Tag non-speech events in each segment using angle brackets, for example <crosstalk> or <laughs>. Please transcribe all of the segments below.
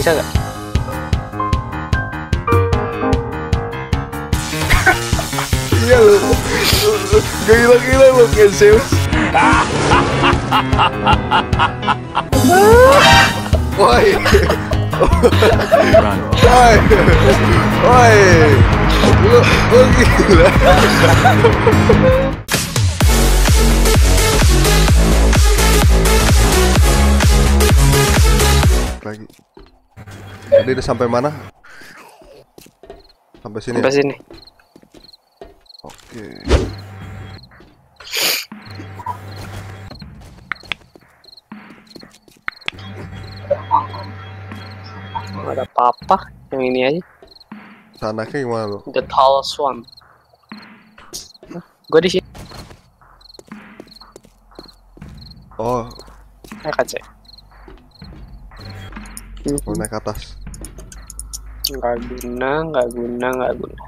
Bisa gak? Iya lu. Gila-gila lu kayak Zeus. Woi. Woi. Woi. Lu, lu gila. Lagi. Tadi udah sampai mana? Sampai sini. ya? Sampai sini. Oke. Ada apa-apa yang ini aja. Sana kayak gimana lu? The tallest one. Gue di sini. Oh, Eh kaca. lu naik atas. Nggak guna, nggak guna, nggak guna.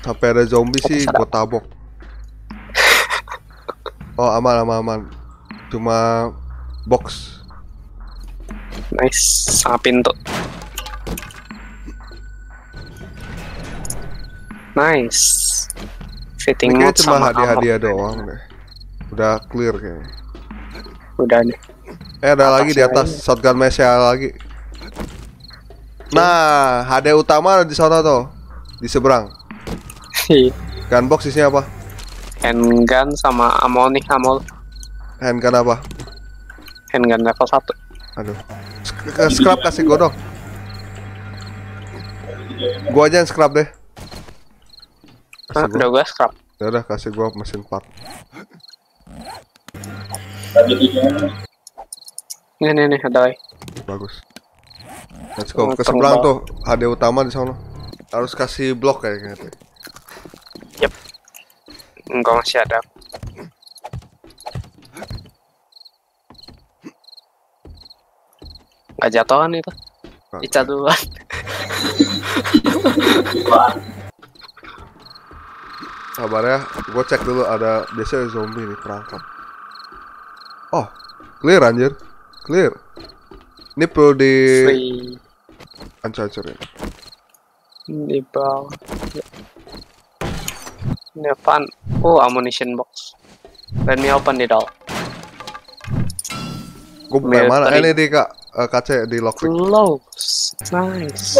Sampai ada zombie sih gua tabok. Oh, aman aman aman. Cuma box. Nice, sama pintu. Nice. Fitting mode cuma hadiah-hadiah doang deh. Udah clear kayaknya. Udah nih. Eh ada lagi di atas shotgun mesh lagi. Nah, hadiah utama ada di sana tuh. Di seberang. Gunbox isinya apa? handgun sama ammo nih, ammo Handgun apa? handgun level 1. Aduh. Sk- ke- Scrap kasih gua dong. Gua aja yang scrap deh. Hah, gua. udah gue scrap. Ya udah kasih gua mesin part. Nih nih nih ada lagi. Bagus. Let's go. Ke seberang tuh hadiah utama di sana. Harus kasih blok kayaknya tuh. Enggak masih ada. Gak jatuh kan itu? Ica duluan. Sabar ya, gue cek dulu ada biasanya zombie nih perangkap. Oh, clear anjir, clear. Ini perlu di Free hancur-hancurin. di bawah. Ini apaan? Oh, ammunition box. Let me open it all. Gue yang mana? Eh, ini di kak eh, kaca di lockpick. Close. Nice.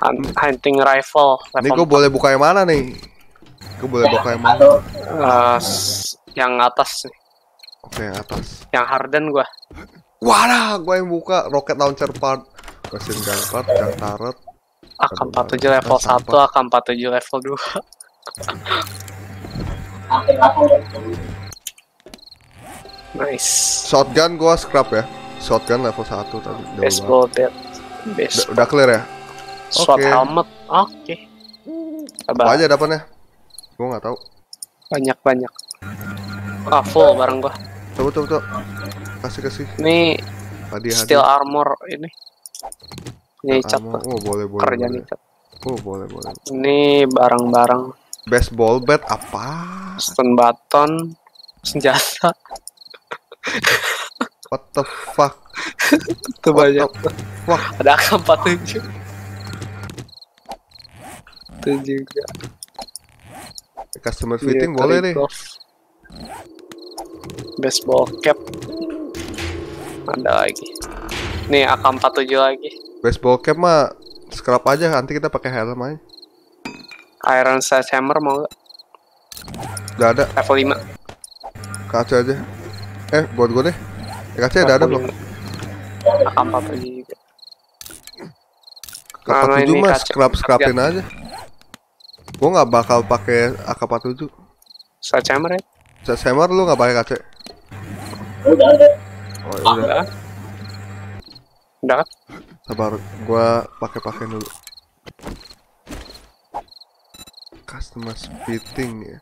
Hun- Hunting rifle. Ini gue boleh buka yang mana nih? Gue boleh buka yang mana? Eh, s- yang atas nih. Oke yang atas. Yang harden gua. Wadah, gue yang buka rocket launcher part, mesin gun part, gun turret. AK-47 Aduh, level apa? 1, AK-47 level 2. nice. Shotgun gue scrap ya. Shotgun level 1 tadi. Baseball bat. Baseball. udah clear ya? SWAT helmet. Oke. Apa Sabar. aja dapatnya? Gue nggak tahu. Banyak-banyak. Ah, full barang gua. Coba coba coba. Kasih kasih. Hadiah steel hadiah. armor ini. Ini cat tuh. Oh boleh boleh. Kerjaan boleh. cat. Oh boleh boleh. Ini barang-barang Baseball bat apa? stun button, senjata. What the fuck? Itu banyak. fuck? Ada AK-47. Itu juga. Customer fitting Military boleh nih. Baseball cap. Ada lagi. Nih AK-47 lagi. Baseball cap mah scrap aja nanti kita pakai helm aja. Iron Sledgehammer mau gak? Udah ada Level 5. kaca aja. Eh buat gue deh. Eh, kaca udah ada belum? AK-47 juga. Mana AK-47 ini mah kaca? scrap scrapin aja. Gue nggak bakal pakai AK-47. Sledgehammer ya? Sledgehammer lu nggak pakai kaca? Oh ya udah. Udah. Udah kan? Sabar, gua pakai-pakai dulu. Customer fitting ya.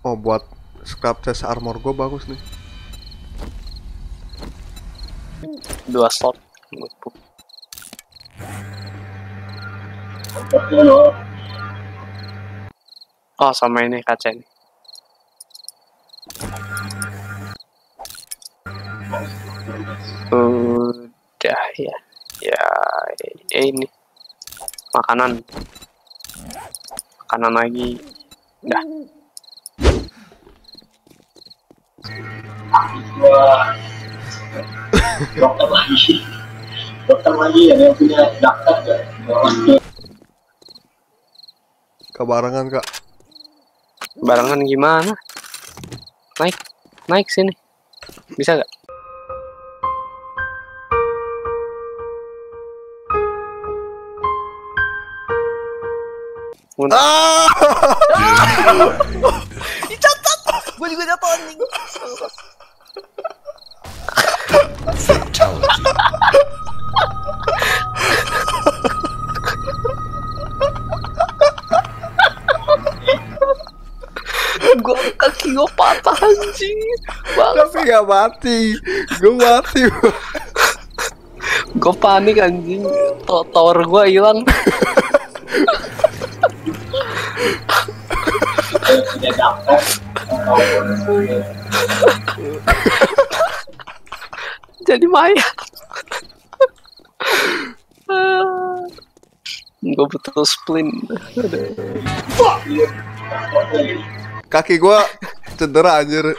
Oh, buat scrap chest armor gua bagus nih. Dua slot. Oh sama ini kaca ini. Ya ini. Makanan. Makanan lagi. Wah. dokter lagi dokter lagi yang punya daftar? Kebarangan kak. Barengan gimana? Naik. Naik sini. Bisa gak? Mun- Ah! <laughs> Gue juga jatuh anjing. gua kaki gua patah anjing. Tapi gak mati. Gue mati. gua panik anjing. To- Tower gua hilang. Punya ataupun <laughs> Jadi mayat. gua butuh splint. Kaki gue cedera anjir.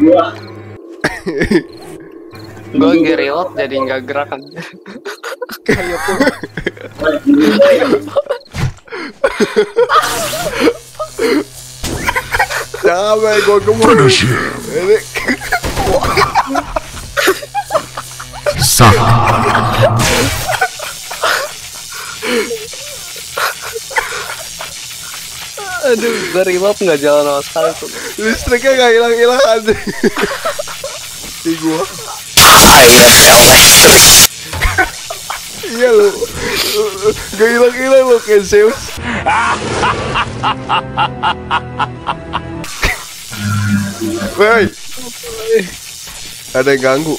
gua Gua gerilot jadi nggak gerak sampai gue gemuk. Ini Suck. Aduh, gua reload nggak jalan sama sekali tuh. listriknya gak hilang-hilang aja. Di gua. Iya lu. Gak hilang-hilang lu kayak Zeus. Woi. Ada yang ganggu.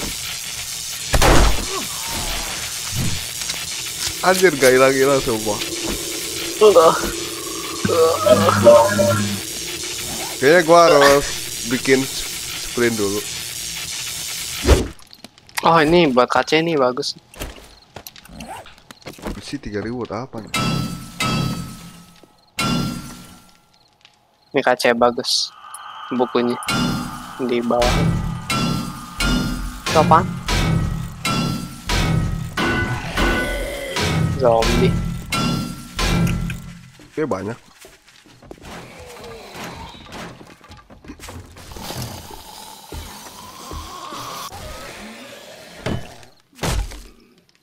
Anjir gak hilang-hilang semua. Kayaknya gua harus bikin sprint dulu. Oh ini buat kaca ini bagus. Besi 3000 buat apa nih? Ini kaca bagus. Bukunya di bawah. Apaan? Zombie. Kayak banyak.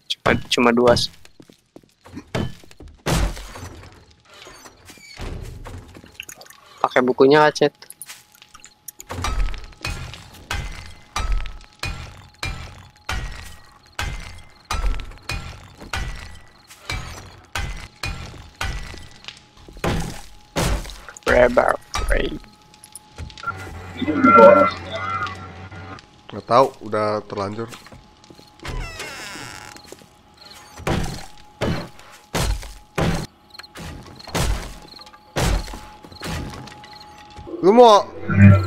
Cuma cuma dua. sih. Pakai bukunya acet. Tahu, udah terlanjur. Lu mau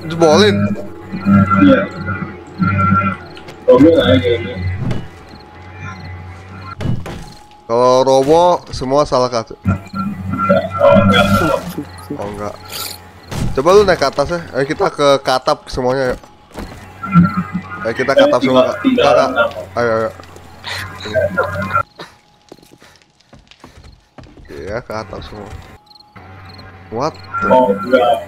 jebolin? iya Robo nggak ya kayaknya Kalau robo semua salah kata. oh enggak Oh enggak. Coba lu naik ke atas ya. Ayo kita ke katap semuanya yuk. Ayo kita katap semua. Kak. Kakak. Ayo ayo. Iya ke atas semua. What? oh enggak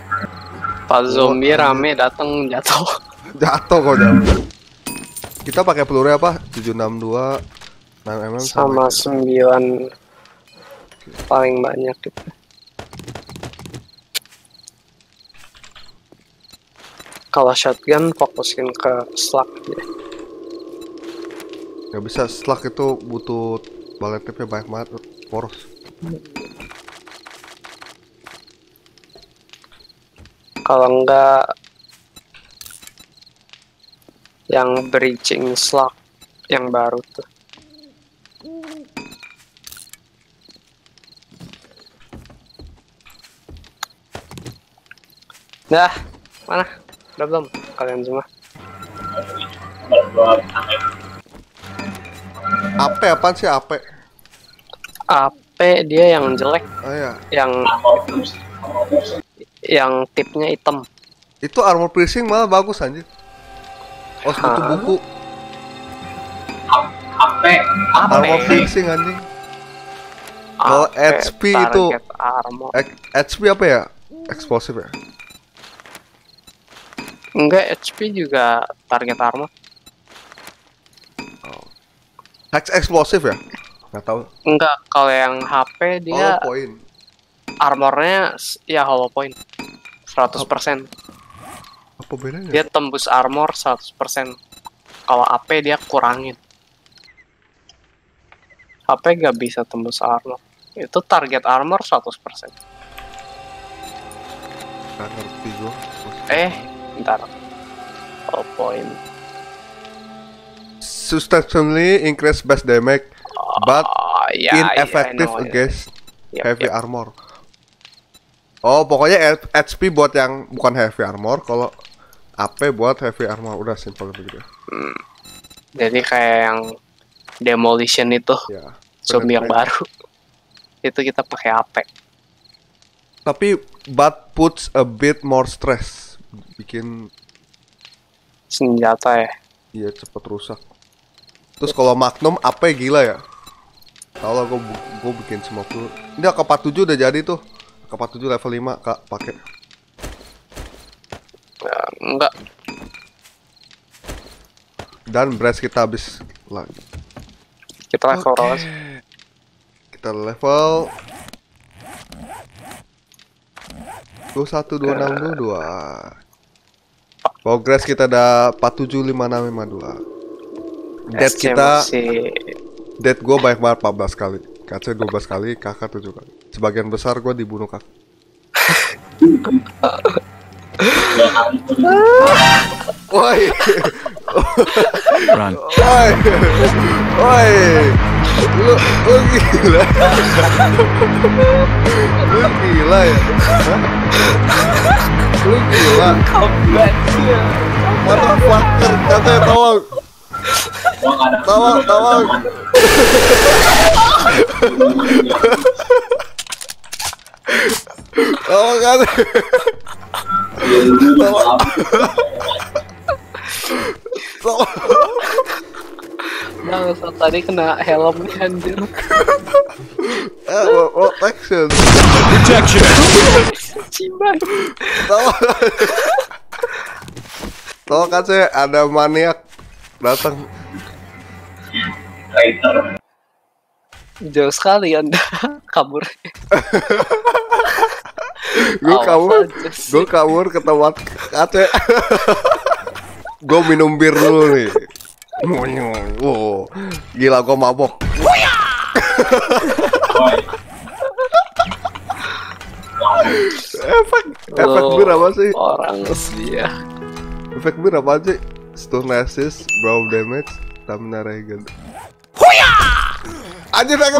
Pas zombie rame datang jatuh. <laughs> Jatuh kok jauh. Kita pakai peluru apa? 762 6 mm sama sembilan paling banyak gitu. Kalau shotgun fokusin ke slug aja. Gak bisa slug itu butuh balet tipnya banyak banget poros. Kalau enggak yang breaching slug yang baru tuh. Dah, mana? Udah belum kalian semua? Ape apaan sih ape? AP dia yang jelek, Oh ya, yang yang tipnya hitam. itu armor piercing malah bagus anjir. Oh, Hah? buku. AP. Armor piercing anjing. Kalau HP itu- target armor. X- HP apa ya? Explosive ya? Enggak, HP juga target armor. Hex explosive ya? Nggak tahu. Enggak, kalau yang HP dia Oh, poin. armornya ya hollow point. 100%. Apa bedanya? Dia tembus armor 100%. Kalau AP dia kurangin. HP gak bisa tembus armor. Itu target armor 100%. Nggak ngerti gua. Eh, bentar. Hollow point. Substantially increase base damage, but Oh, ya, ya, ineffective ya. against heavy armor. Oh, pokoknya HP buat yang bukan heavy armor, kalau AP buat heavy armor. Udah simpel begitu. Jadi kayak yang demolition itu Ya. zombie yang baru. Itu kita pakai AP. Tapi but puts a bit more stress. Bikin Senjata ya. iya cepet rusak. Terus kalau Magnum AP gila ya. Kalau gue gue bikin semua dulu. Ini AK47 udah jadi tuh. AK47 level 5 kak pakai. Ya, enggak. Dan brace kita habis lagi. Kita level berapa sih? Kita level 21 26 22. Progress kita ada 47 56 52. Dead SC kita masih dead gue banyak banget 14 kali. KC 12 kali, kakak 7 kali. Sebagian besar gue dibunuh kak. Ya <laughs> Woi, Run. woi, woi, lu, lu gila, lu gila ya, lu gila, motherfucker, katanya tolong, tolong, tolong, tolong katanya, tolong, tolong, Bang, tadi kena helmnya anjir. eh, protection, Protection. Ciban. tolong, tolong katanya ada maniak datang. Jauh sekali Anda <laughs> kabur. <laughs> gue kabur. gue kabur ke tempat kace <laughs> gue minum bir dulu nih. Wow. Gila gue mabok. Efek efek bir apa sih? Orang sih ya. efek bir apa sih? Stun resist brow damage stamina regen anjir aku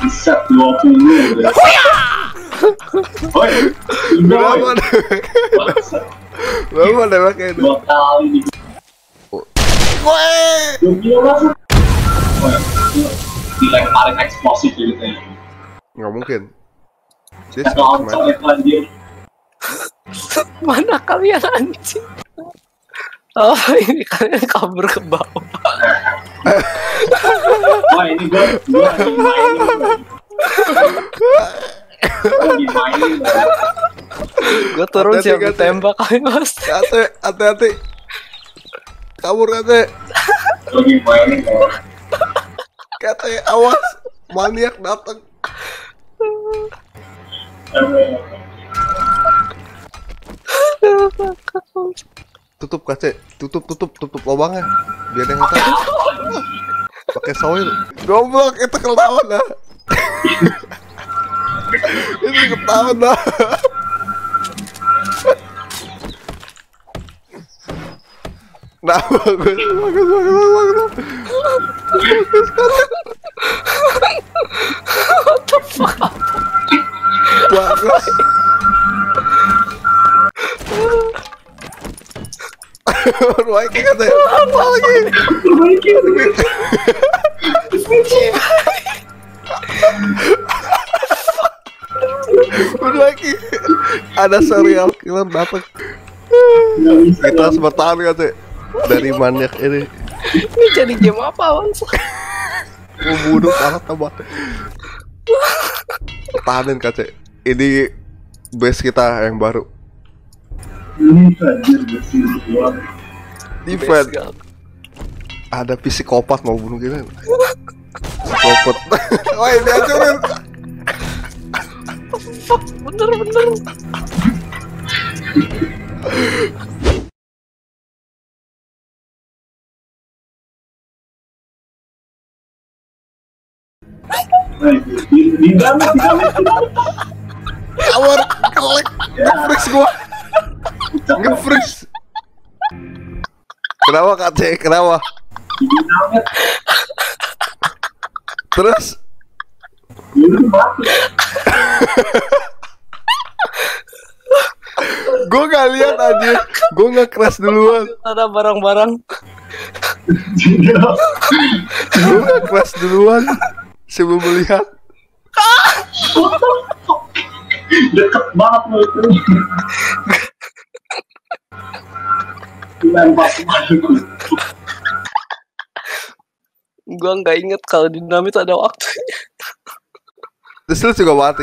Bisa 20. Woi. berapa Bangsat. berapa damage kayak itu Dua kali di Woi! Dilemparin eksplosif gitu ya. nggak mungkin anjir. Mana kalian anjing? Oh ini kalian kabur ke bawah. Wah ini gua gua <laughs> Gue turun Hati-hati, siap ditembak kalian mas. Kate, hati-hati. Kabur kate kate awas. Maniak datang tutup kace tutup tutup tutup lubangnya. Biar dia nggak tahu. Pakai soil goblok itu This ka tao na. Naawa ko. Wagas, wagas, wagas. Wagas ka na. What the fuck? Wagas. Ruwaki ka tayo. Ruwaki. Ruwaki. Ada serial killer datang. Bisa. Kita harus bertahan katanya. Dari maniak ini. Ini jadi game apa bangsa? Membunuh para teman. Tahanin kace. Ini base kita yang baru. Gun. Ada psikopat mau bunuh kita. Psikopat. <laughs> Woi, dihancurin. Bener bener. Di dalam di dalam. Power kelek. Nge-freeze gua. Nge-freeze. Kenapa kace? Kenapa? Terus. Gue gak lihat aja. Gue nggak crash duluan. Ada barang-barang. Di. Gue nggak crash duluan. Sebelum melihat. Deket banget lo itu. Lempar. Gua nggak inget kalau dinamit ada waktunya. Terus lu juga mati.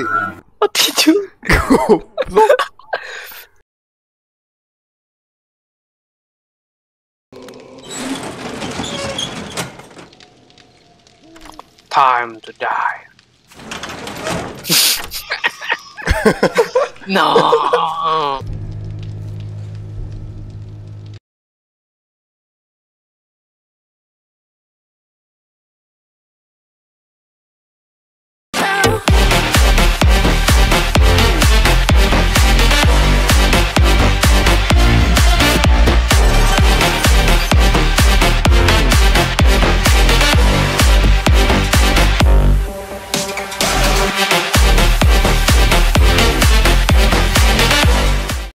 Mati juga. Goblok. Time to die. <laughs> no. <laughs>